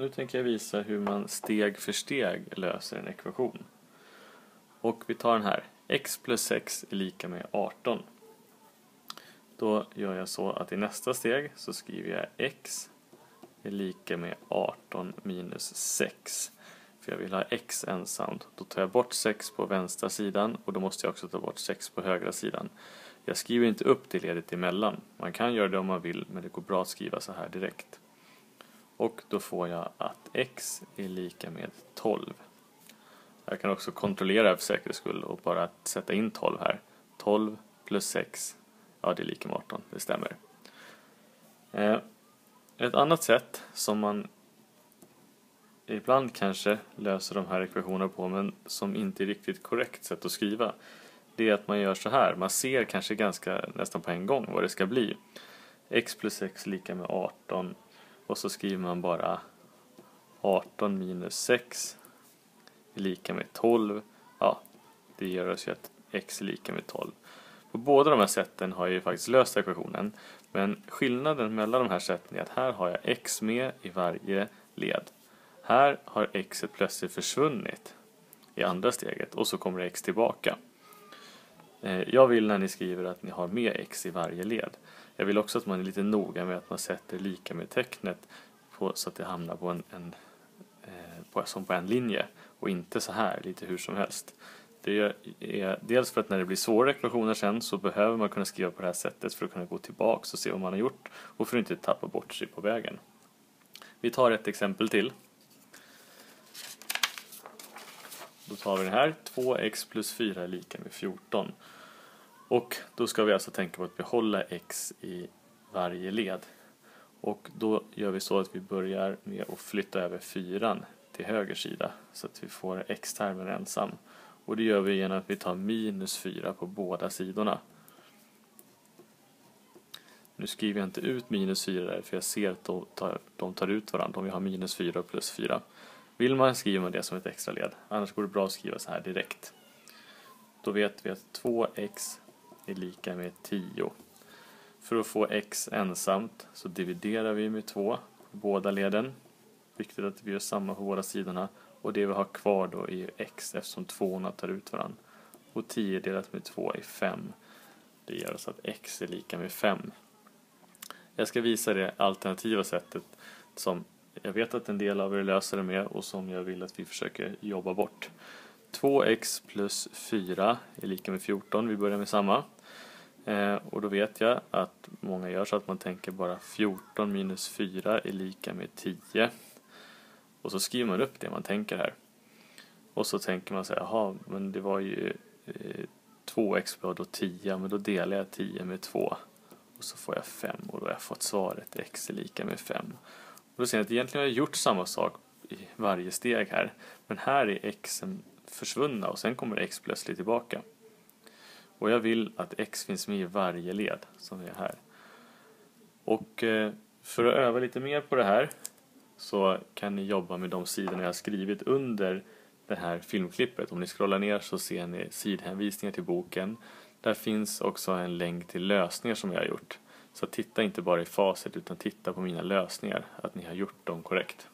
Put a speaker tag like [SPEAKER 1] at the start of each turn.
[SPEAKER 1] Nu tänker jag visa hur man steg för steg löser en ekvation. Och vi tar den här. x plus 6 är lika med 18. Då gör jag så att i nästa steg så skriver jag x är lika med 18 minus 6. För jag vill ha x ensamt. Då tar jag bort 6 på vänstra sidan och då måste jag också ta bort 6 på högra sidan. Jag skriver inte upp det ledet emellan. Man kan göra det om man vill men det går bra att skriva så här direkt. Och då får jag att x är lika med 12. Jag kan också kontrollera för säkerhets skull och bara sätta in 12 här. 12 plus 6, ja det är lika med 18, det stämmer. Eh, ett annat sätt som man ibland kanske löser de här ekvationerna på men som inte är riktigt korrekt sätt att skriva det är att man gör så här. Man ser kanske ganska nästan på en gång vad det ska bli. x plus x lika med 18 och så skriver man bara 18 minus 6 är lika med 12. Ja, det gör oss ju att x är lika med 12. På båda de här sätten har jag ju faktiskt löst ekvationen. Men skillnaden mellan de här sätten är att här har jag x med i varje led. Här har x plötsligt försvunnit i andra steget och så kommer x tillbaka. Eh, jag vill när ni skriver att ni har med x i varje led. Jag vill också att man är lite noga med att man sätter lika med tecknet på, så att det hamnar på en, en eh, på, som på en linje och inte så här lite hur som helst. Det är dels för att när det blir svåra ekvationer sen så behöver man kunna skriva på det här sättet för att kunna gå tillbaks och se vad man har gjort och för att inte tappa bort sig på vägen. Vi tar ett exempel till. Då tar vi den här. 2x plus 4 är lika med 14. Och då ska vi alltså tänka på att behålla x i varje led. Och då gör vi så att vi börjar med att flytta över 4 till höger sida så att vi får x-termen ensam. Och det gör vi genom att vi tar minus 4 på båda sidorna. Nu skriver jag inte ut minus 4 där för jag ser att de tar, de tar ut varandra om vi har minus 4 och plus 4. Vill man skriver man det som ett extra led. Annars går det bra att skriva så här direkt. Då vet vi att 2x är lika med 10. För att få x ensamt så dividerar vi med 2 på båda leden. Viktigt att vi gör samma på båda sidorna. Och det vi har kvar då är ju x eftersom tvåorna tar ut varandra. Och 10 delat med 2 är 5. Det gör så att x är lika med 5. Jag ska visa det alternativa sättet som jag vet att en del av er löser det med och som jag vill att vi försöker jobba bort. 2x plus 4 är lika med 14. Vi börjar med samma. Eh, och då vet jag att många gör så att man tänker bara 14 minus 4 är lika med 10. Och så skriver man upp det man tänker här. Och så tänker man så här, jaha, men det var ju eh, 2x var då 10, men då delar jag 10 med 2. Och så får jag 5 och då har jag fått svaret x är lika med 5. Och då ser ni att egentligen har jag gjort samma sak i varje steg här. Men här är x försvunna och sen kommer x plötsligt tillbaka. Och jag vill att x finns med i varje led som är här. Och eh, för att öva lite mer på det här så kan ni jobba med de sidorna jag har skrivit under det här filmklippet. Om ni scrollar ner så ser ni sidhänvisningar till boken. Där finns också en länk till lösningar som jag har gjort. Så titta inte bara i facit utan titta på mina lösningar, att ni har gjort dem korrekt.